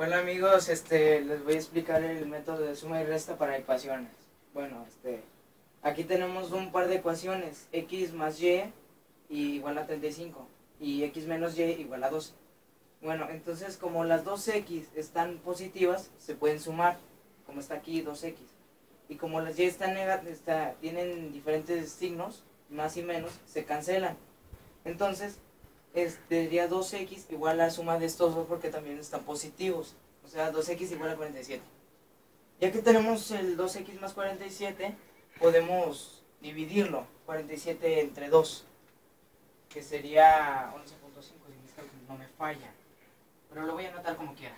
Hola amigos, este, les voy a explicar el método de suma y resta para ecuaciones. Bueno, este, aquí tenemos un par de ecuaciones, x más y, igual a 35 y x menos y igual a 12. Bueno, entonces como las dos x están positivas, se pueden sumar, como está aquí 2x. Y como las y están está, tienen diferentes signos, más y menos, se cancelan. Entonces, este, sería 2x igual a la suma de estos dos porque también están positivos. O sea, 2x igual a 47. Ya que tenemos el 2x más 47, podemos dividirlo, 47 entre 2, que sería 11.5 si no me fallan. Pero lo voy a anotar como quiera.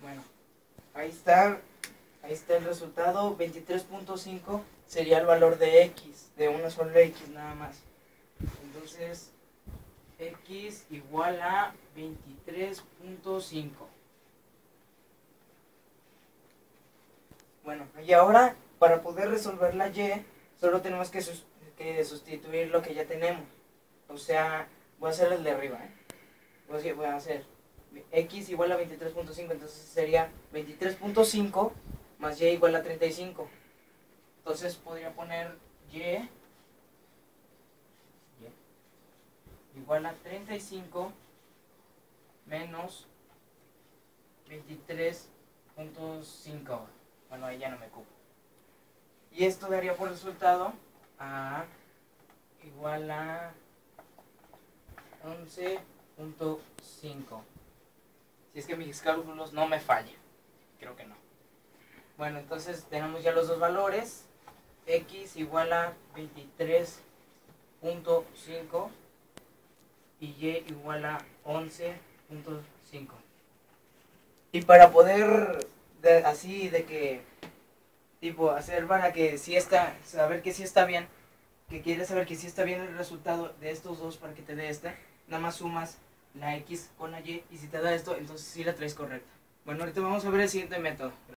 Bueno, ahí está, ahí está el resultado. 23.5 sería el valor de x, de una sola x nada más. Entonces, x igual a 23.5. Bueno, y ahora para poder resolver la y, solo tenemos que, sustituir lo que ya tenemos. O sea, voy a hacer el de arriba. ¿eh? Voy a hacer x igual a 23.5, entonces sería 23.5 más y igual a 35. Entonces podría poner y, igual a 35 menos 23.5. Bueno, ahí ya no me cupo. Y esto daría por resultado a igual a 11.5. Si es que mis cálculos no me fallan. Creo que no. Bueno, entonces tenemos ya los dos valores. X igual a 23.5 y Y igual a 11.5. Y para poder, así de que, tipo, hacer para que si está, saber que si está bien, que quieres saber que si está bien el resultado de estos dos para que te dé este, nada más sumas la X con la Y y si te da esto, entonces sí la traes correcta. Bueno, ahorita vamos a ver el siguiente método.